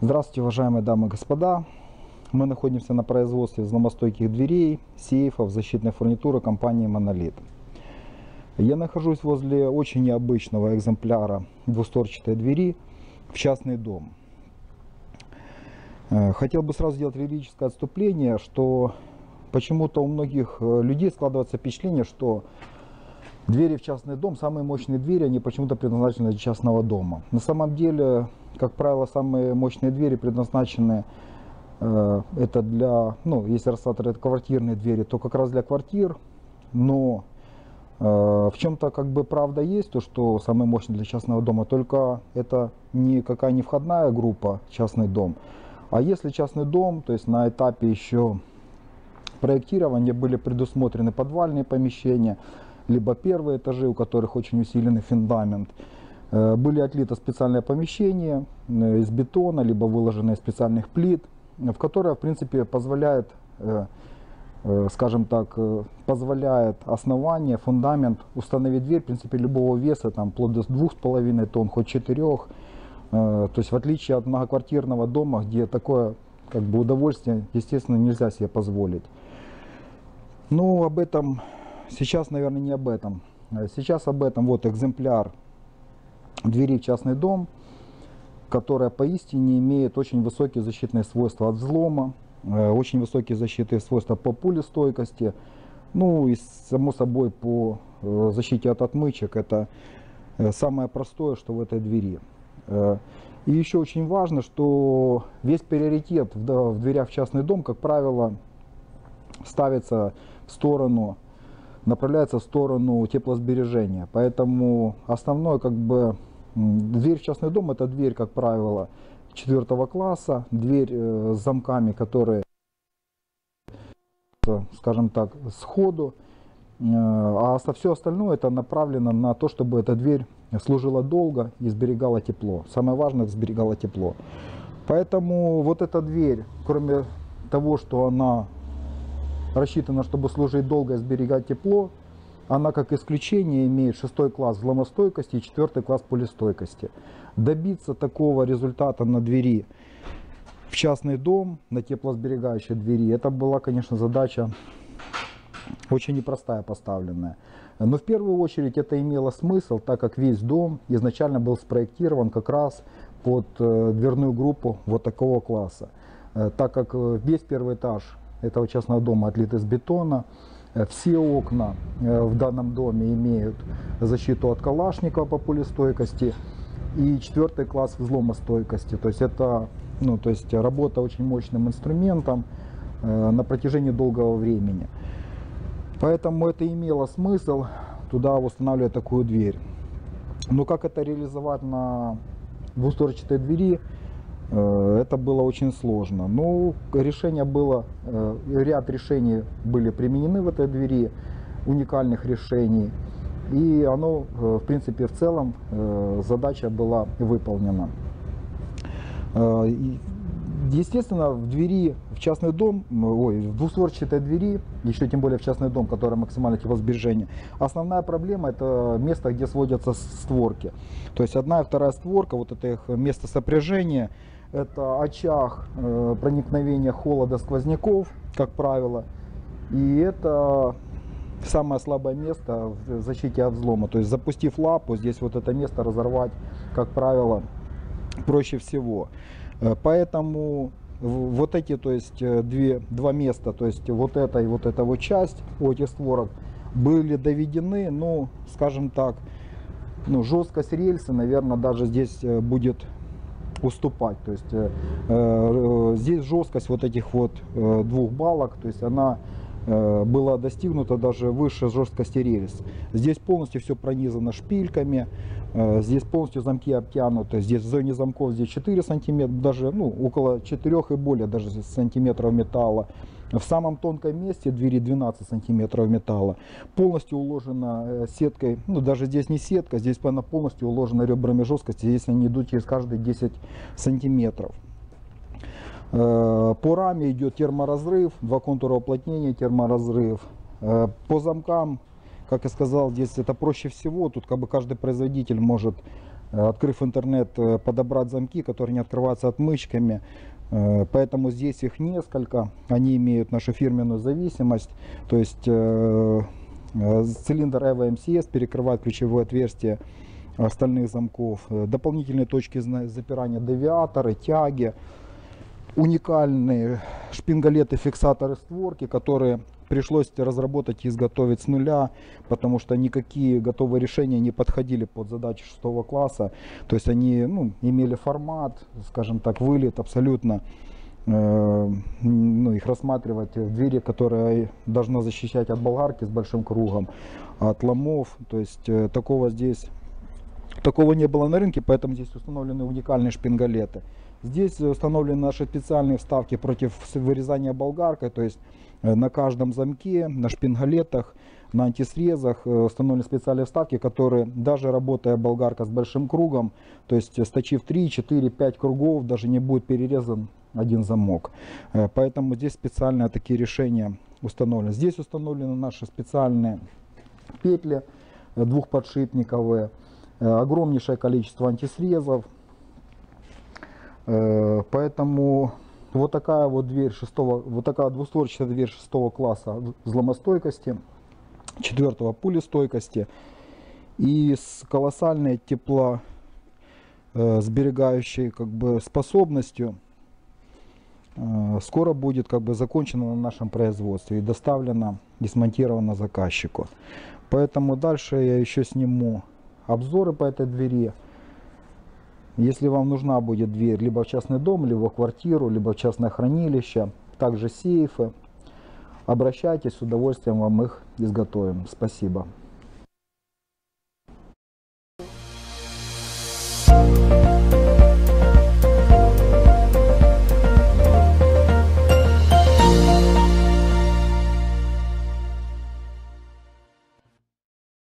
Здравствуйте, уважаемые дамы и господа. Мы находимся на производстве взломостойких дверей, сейфов, защитной фурнитуры компании «Монолит». Я нахожусь возле очень необычного экземпляра двусторчатой двери в частный дом. Э, Хотел бы сразу сделать лирическое отступление, что почему-то у многих э, людей складывается впечатление, что двери в частный дом, самые мощные двери, они почему-то предназначены для частного дома. На самом деле, как правило, самые мощные двери предназначены э, это для, ну, если рассматривать квартирные двери, то как раз для квартир, но э, в чем-то как бы правда есть, то, что самое мощное для частного дома, только это никакая не входная группа, частный дом, а если частный дом, то есть на этапе еще проектирования были предусмотрены подвальные помещения, либо первые этажи, у которых очень усиленный фундамент, Э, были отлиты специальные помещения э, из бетона, либо выложенные из специальных плит, в которые, в принципе, позволяет, э, э, скажем так, э, позволяет основание, фундамент установить дверь, в принципе, любого веса, там, вплоть до двух с половиной тонн, хоть четырех. Э, То есть, в отличие от многоквартирного дома, где такое как бы удовольствие, естественно, нельзя себе позволить. Ну, об этом сейчас, наверное, не об этом. Э, Сейчас об этом вот экземпляр двери в частный дом, которая поистине имеет очень высокие защитные свойства от взлома, э, очень высокие защитные свойства по пулестойкости, ну и само собой по э, защите от отмычек. Это самое простое, что в этой двери. И еще очень важно, что весь приоритет в дверях в частный дом, как правило, ставится в сторону направляется в сторону теплосбережения. Поэтому основной как бы дверь в частный дом это дверь, как правило, четвертого класса, дверь э, с замками, которые, скажем так, сходу. Э, А все остальное это направлено на то, чтобы эта дверь служила долго и сберегала тепло. Самое важное, сберегала тепло. Поэтому вот эта дверь, кроме того, что она рассчитана, чтобы служить долго и сберегать тепло. Она как исключение имеет шестой класс взломостойкости и четвертый класс пулестойкости. Добиться такого результата на двери в частный дом, на теплосберегающей двери, это была, конечно, задача очень непростая поставленная. Но в первую очередь это имело смысл, так как весь дом изначально был спроектирован как раз под э, дверную группу вот такого класса. Э, Так как э, весь первый этаж этого частного дома отлит из бетона, э, все окна э, в данном доме имеют защиту от калашникова по пулестойкости и четвертый класс взломостойкости. То есть это ну, то есть работа очень мощным инструментом э, на протяжении долгого времени. Поэтому это имело смысл туда устанавливать такую дверь. Но как это реализовать на двустворчатой двери, это было очень сложно. Но решение было, э, ряд решений были применены в этой двери, уникальных решений. И оно, э, в принципе, в целом э, задача была выполнена. Э, Естественно, в двери в частный дом, ой, в двустворчатой двери, еще тем более в частный дом, который максимально теплосбережение, основная проблема это место, где сводятся створки. То есть одна и вторая створка, вот это их место сопряжения, это очаг э, проникновения холода сквозняков, как правило, и это самое слабое место в защите от взлома. То есть запустив лапу, здесь вот это место разорвать, как правило, проще всего. Э, Поэтому вот эти, то есть э, две, два места, то есть вот эта и вот эта вот часть у этих створок были доведены, ну, скажем так, ну, жесткость рельсы, наверное, даже здесь э, будет уступать. То есть э, э, здесь жесткость вот этих вот э, двух балок, то есть она э, была достигнута даже выше жесткости рельс. Здесь полностью все пронизано шпильками, здесь полностью замки обтянуты, здесь в зоне замков здесь 4 сантиметра, даже ну, около 4 и более даже сантиметров металла. В самом тонком месте двери 12 сантиметров металла. Полностью уложена э, сеткой, ну даже здесь не сетка, здесь она полностью уложена ребрами жесткости, здесь они идут через каждые 10 сантиметров. Э, По раме идет терморазрыв, два контура уплотнения, терморазрыв. Э, По замкам, как я сказал, здесь это проще всего. Тут как бы каждый производитель может э, открыв интернет, э, подобрать замки, которые не открываются отмычками. Э, Поэтому здесь их несколько. Они имеют нашу фирменную зависимость. То есть цилиндр EVO MCS перекрывает ключевое отверстие остальных замков. Дополнительные точки запирания девиаторы, тяги уникальные шпингалеты, фиксаторы створки, которые пришлось разработать и изготовить с нуля, потому что никакие готовые решения не подходили под задачи шестого класса. То есть они ну, имели формат, скажем так, вылет абсолютно э, ну, их рассматривать двери, которая должна защищать от болгарки с большим кругом, от ломов. То есть э, такого здесь Такого не было на рынке, поэтому здесь установлены уникальные шпингалеты. Здесь установлены наши специальные вставки против вырезания болгаркой, то есть на каждом замке, на шпингалетах, на антисрезах э, установлены специальные вставки, которые даже работая болгарка с большим кругом, то есть э, сточив 3, 4, 5 кругов, даже не будет перерезан один замок. Э, Поэтому здесь специальные такие решения установлены. Здесь установлены наши специальные петли э, двухподшипниковые, э, огромнейшее количество антисрезов. Э, Поэтому вот такая вот дверь шестого, вот такая двустворчатая дверь шестого класса взломостойкости, четвертого пулестойкости и с колоссальной тепло э, сберегающей как бы способностью э, скоро будет как бы закончена на нашем производстве и доставлена и смонтирована заказчику. Поэтому дальше я еще сниму обзоры по этой двери. Если вам нужна будет дверь либо в частный дом, либо в квартиру, либо в частное хранилище, также сейфы, обращайтесь, с удовольствием вам их изготовим. Спасибо.